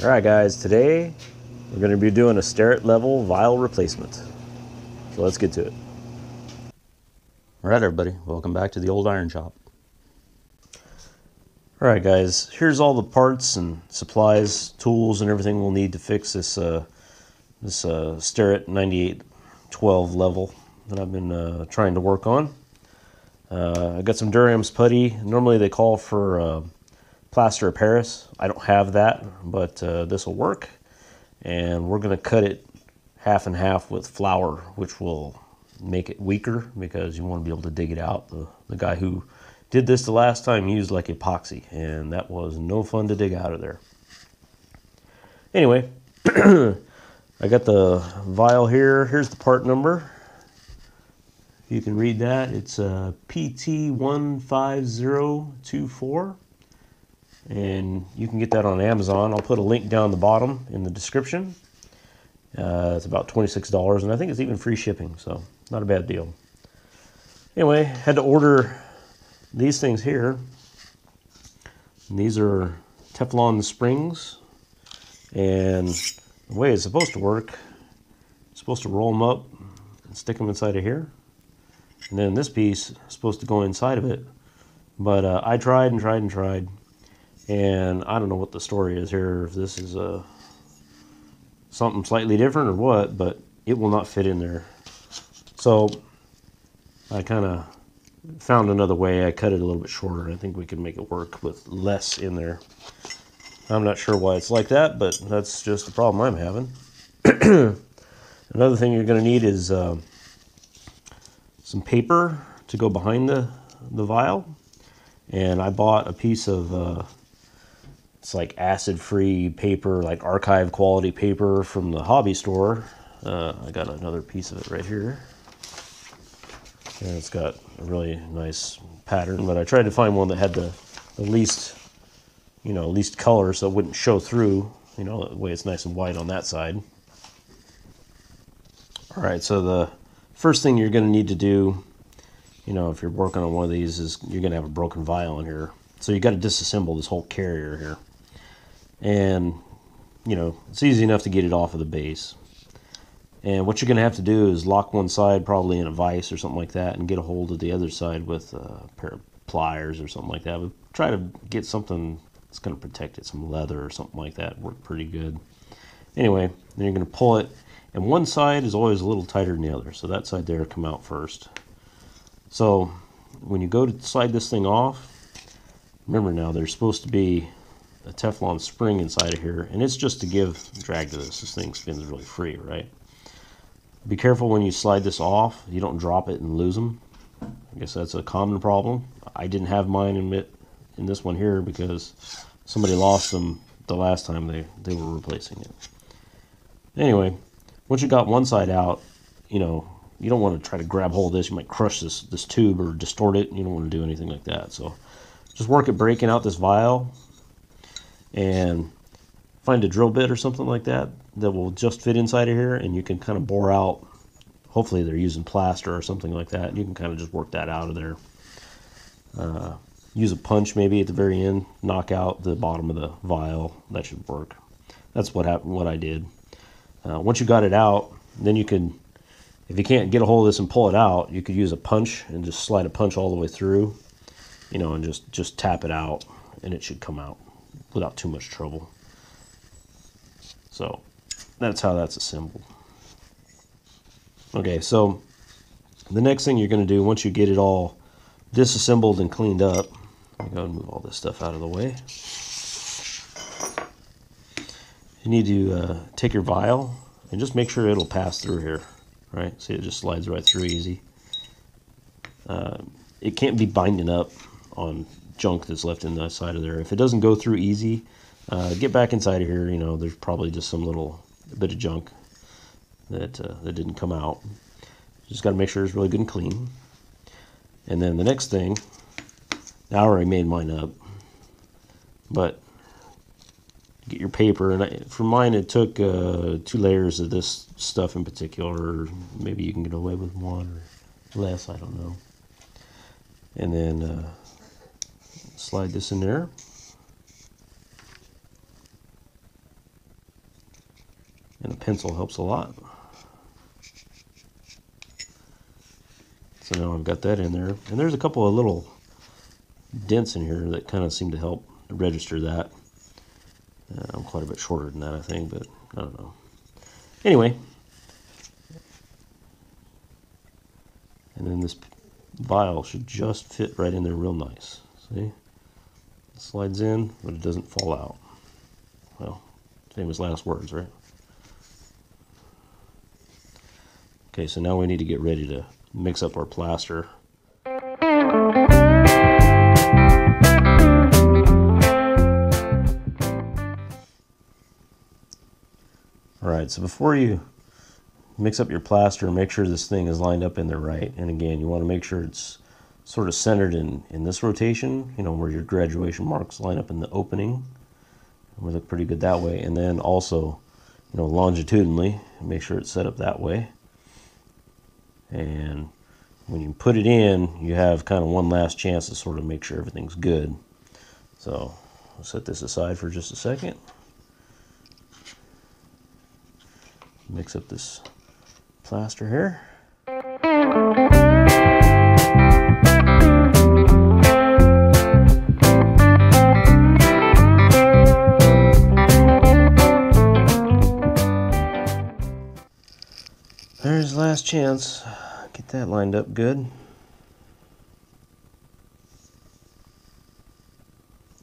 All right, guys, today we're going to be doing a Starrett level vial replacement. So let's get to it. All right, everybody, welcome back to the old iron shop. All right, guys, here's all the parts and supplies, tools, and everything we'll need to fix this uh, this uh, Starrett 9812 level that I've been uh, trying to work on. Uh, I got some Durham's putty. Normally they call for uh, plaster of Paris. I don't have that, but uh, this will work. And we're going to cut it half and half with flour, which will make it weaker because you want to be able to dig it out. The, the guy who did this the last time used like epoxy, and that was no fun to dig out of there. Anyway, I got the vial here. Here's the part number. You can read that. It's uh, PT15024. And you can get that on Amazon. I'll put a link down the bottom in the description. Uh, it's about $26, and I think it's even free shipping, so not a bad deal. Anyway, had to order these things here. And these are Teflon springs. And the way it's supposed to work, supposed to roll them up and stick them inside of here. And then this piece is supposed to go inside of it. But uh, I tried and tried and tried. And I don't know what the story is here, if this is uh, something slightly different or what, but it will not fit in there. So I kind of found another way. I cut it a little bit shorter. I think we can make it work with less in there. I'm not sure why it's like that, but that's just the problem I'm having. Another thing you're going to need is uh, some paper to go behind the, the vial. And I bought a piece of, uh, it's like acid-free paper, like archive quality paper from the hobby store. Uh, I got another piece of it right here. And it's got a really nice pattern, but I tried to find one that had the, the least, you know, least color so it wouldn't show through, you know, the way it's nice and white on that side. All right, so the first thing you're going to need to do, you know, if you're working on one of these is you're going to have a broken vial in here. So you got to disassemble this whole carrier here. And, you know, it's easy enough to get it off of the base. And what you're going to have to do is lock one side probably in a vise or something like that and get a hold of the other side with a pair of pliers or something like that. But try to get something that's going to protect it, some leather or something like that. Work pretty good. Anyway, then you're going to pull it. And one side is always a little tighter than the other. So that side there come out first. So when you go to slide this thing off, remember now there's supposed to be a Teflon spring inside of here. And it's just to give drag to this. This thing spins really free, right? Be careful when you slide this off. You don't drop it and lose them. I guess that's a common problem. I didn't have mine in, it, in this one here because somebody lost them the last time they, they were replacing it. Anyway, once you got one side out, you know, you don't want to try to grab hold of this. You might crush this, this tube or distort it. You don't want to do anything like that. So just work at breaking out this vial and find a drill bit or something like that that will just fit inside of here and you can kind of bore out hopefully they're using plaster or something like that you can kind of just work that out of there. Uh, use a punch maybe at the very end knock out the bottom of the vial that should work. That's what happened what I did. Uh, once you got it out then you can if you can't get a hold of this and pull it out you could use a punch and just slide a punch all the way through you know and just just tap it out and it should come out without too much trouble so that's how that's assembled. Okay, so the next thing you're going to do once you get it all disassembled and cleaned up, me go and move all this stuff out of the way. You need to uh, take your vial and just make sure it'll pass through here, right? See, it just slides right through easy. Uh, it can't be binding up on junk that's left in the side of there. If it doesn't go through easy, uh, get back inside of here. You know, there's probably just some little bit of junk that uh, that didn't come out. Just got to make sure it's really good and clean. And then the next thing, I already made mine up, but get your paper. And I, for mine, it took uh, two layers of this stuff in particular. Maybe you can get away with one or less. I don't know. And then uh, slide this in there. And a pencil helps a lot. So now I've got that in there. And there's a couple of little dents in here that kind of seem to help register that. Uh, I'm quite a bit shorter than that, I think, but I don't know. Anyway. And then this vial should just fit right in there real nice. See? Slides in, but it doesn't fall out. Well, famous last words, right? Okay, so now we need to get ready to mix up our plaster. Alright, so before you mix up your plaster, make sure this thing is lined up in there right. And again, you want to make sure it's sort of centered in, in this rotation, you know, where your graduation marks line up in the opening. We look pretty good that way. And then also, you know, longitudinally, make sure it's set up that way. And when you put it in, you have kind of one last chance to sort of make sure everything's good. So I'll set this aside for just a second. Mix up this plaster here. There's last chance. Get that lined up good.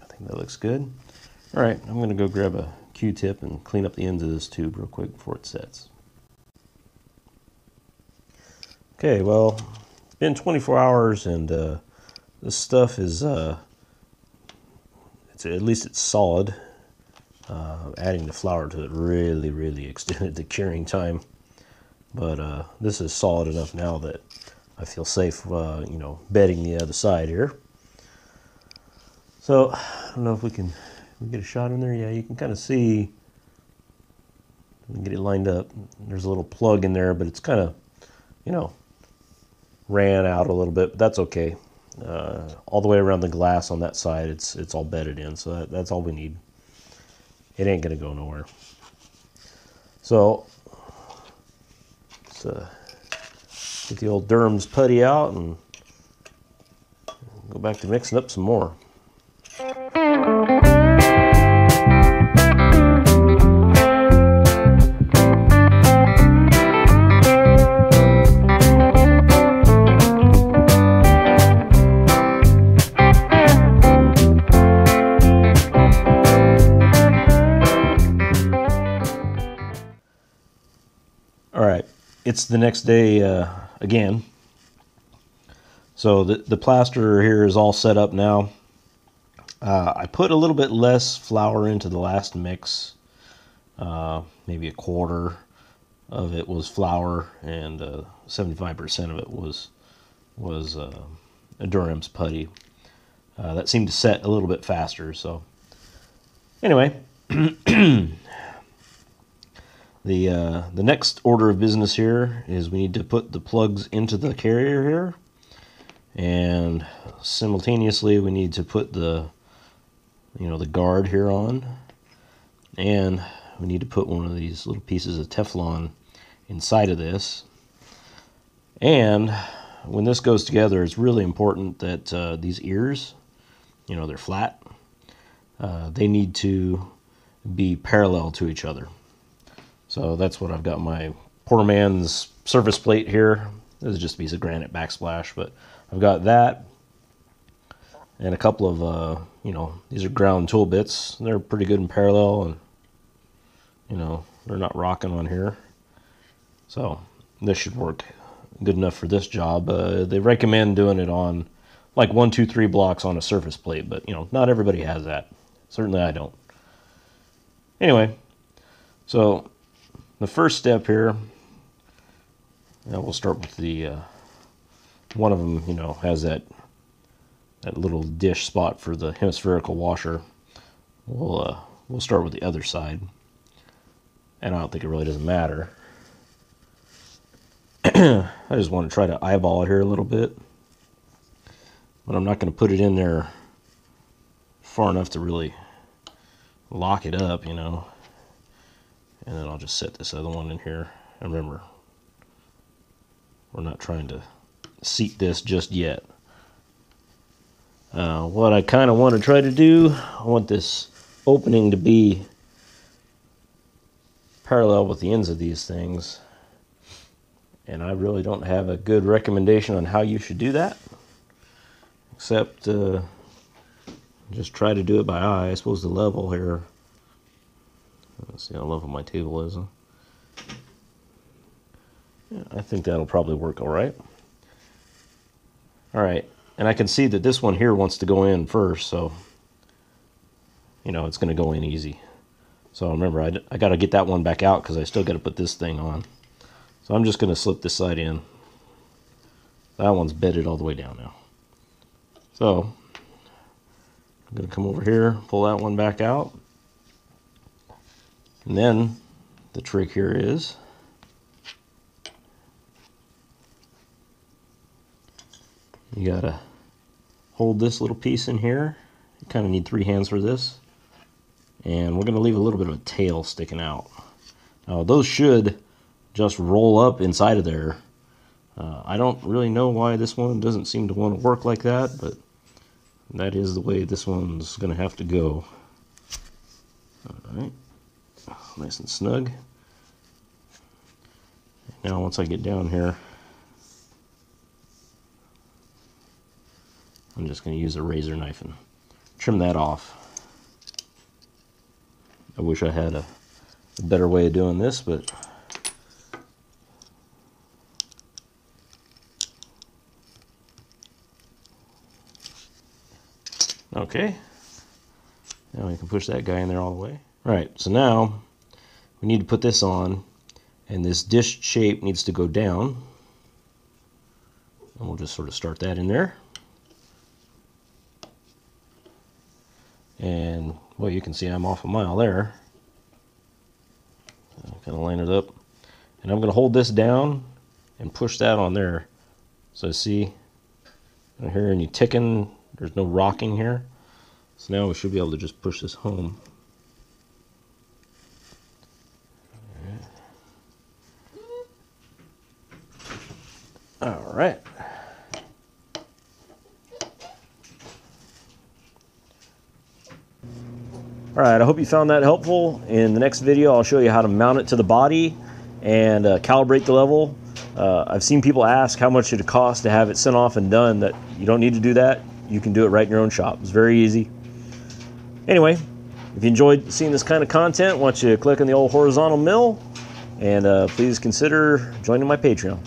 I think that looks good. All right, I'm going to go grab a Q-tip and clean up the ends of this tube real quick before it sets. Okay, well, been 24 hours and uh, this stuff is, uh, it's at least it's solid. Uh, adding the flour to it really, really extended the curing time. But uh, this is solid enough now that I feel safe, uh, you know, bedding the other side here. So, I don't know if we can we get a shot in there. Yeah, you can kind of see, get it lined up. There's a little plug in there, but it's kind of, you know, ran out a little bit, but that's okay. Uh, all the way around the glass on that side, it's it's all bedded in, so that, that's all we need. It ain't gonna go nowhere. So uh, get the old Durham's putty out and go back to mixing up some more. It's the next day uh, again. So the, the plaster here is all set up now. Uh, I put a little bit less flour into the last mix. Uh, maybe a quarter of it was flour and 75% uh, of it was was uh, a Durham's putty. Uh, that seemed to set a little bit faster. So anyway, The, uh, the next order of business here is we need to put the plugs into the carrier here. And simultaneously we need to put the, you know, the guard here on. And we need to put one of these little pieces of Teflon inside of this. And when this goes together, it's really important that uh, these ears, you know, they're flat. Uh, they need to be parallel to each other. So that's what I've got my poor man's surface plate here. This is just a piece of granite backsplash, but I've got that and a couple of, uh, you know, these are ground tool bits. They're pretty good in parallel and, you know, they're not rocking on here. So this should work good enough for this job. Uh, they recommend doing it on like one, two, three blocks on a surface plate, but, you know, not everybody has that. Certainly I don't. Anyway, so the first step here, we'll start with the, uh, one of them, you know, has that, that little dish spot for the hemispherical washer. We'll, uh, we'll start with the other side. And I don't think it really doesn't matter. I just want to try to eyeball it here a little bit. But I'm not going to put it in there far enough to really lock it up, you know. And then I'll just set this other one in here. And remember, we're not trying to seat this just yet. Uh, what I kind of want to try to do, I want this opening to be parallel with the ends of these things. And I really don't have a good recommendation on how you should do that. Except uh, just try to do it by eye. I suppose the level here. Let's see how level my table is. Yeah, I think that'll probably work all right. All right, and I can see that this one here wants to go in first, so you know it's going to go in easy. So remember, I, I got to get that one back out because I still got to put this thing on. So I'm just going to slip this side in. That one's bedded all the way down now. So I'm going to come over here, pull that one back out. And then the trick here is you got to hold this little piece in here. You kind of need three hands for this. And we're to leave a little bit of a tail sticking out. Now those should just roll up inside of there. Uh, I don't really know why this one doesn't seem to want to work like that, but that is the way this one's going to have to go. Nice and snug. Now once I get down here, I'm just going to use a razor knife and trim that off. I wish I had a, a better way of doing this, but Okay. Now we can push that guy in there all the way. Right, so now we need to put this on, and this dish shape needs to go down. And we'll just sort of start that in there. And, well, you can see I'm off a mile there. Kind of line it up. And I'm going to hold this down and push that on there. So see, I don't hear any ticking there's no rocking here. So now we should be able to just push this home. All right. All right, I hope you found that helpful. In the next video, I'll show you how to mount it to the body and uh, calibrate the level. Uh, I've seen people ask how much it cost to have it sent off and done that you don't need to do that you can do it right in your own shop. It's very easy. Anyway, if you enjoyed seeing this kind of content, why don't you click on the old horizontal mill and uh, please consider joining my Patreon.